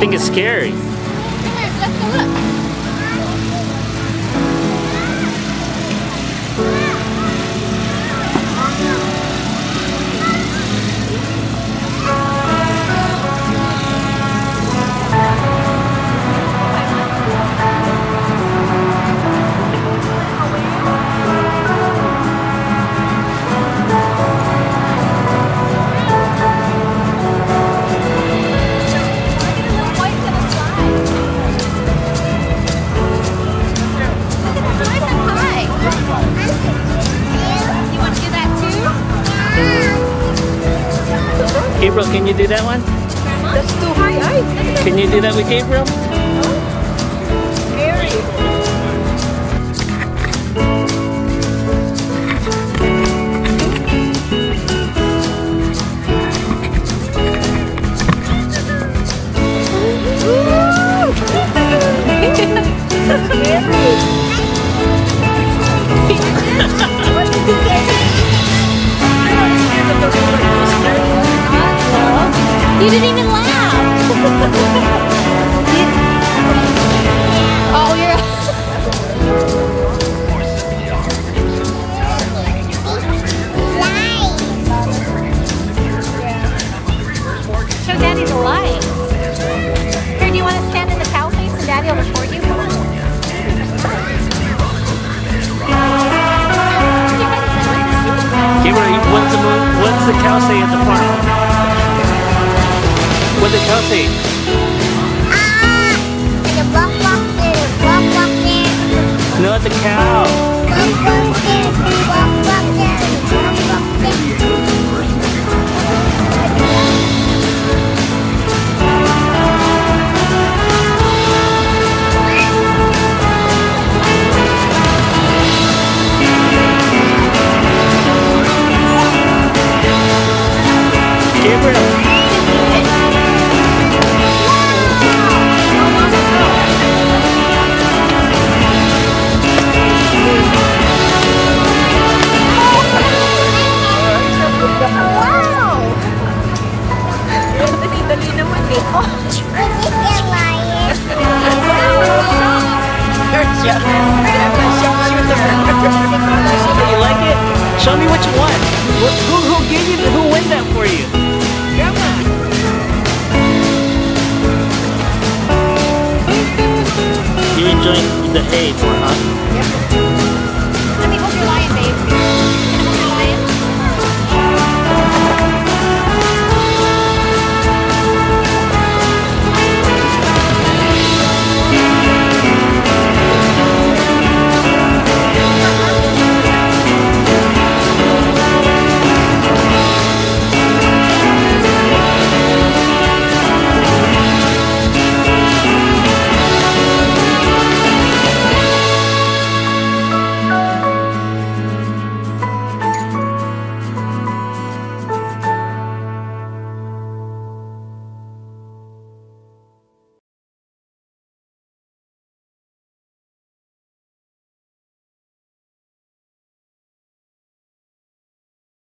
think it's scary. Come here, let's go look. Gabriel, can you do that one? That's too high. Can you do that with Gabriel? You didn't even laugh. oh, you're. Daddy. Here, do you want to stand in the cow face and Daddy will record you? Come on. What's the, what's the cow say at the the cow say? No, at the cow. Show me what you want. Wh- Who, who gave you, who win that for you? Come on. You enjoying the hay for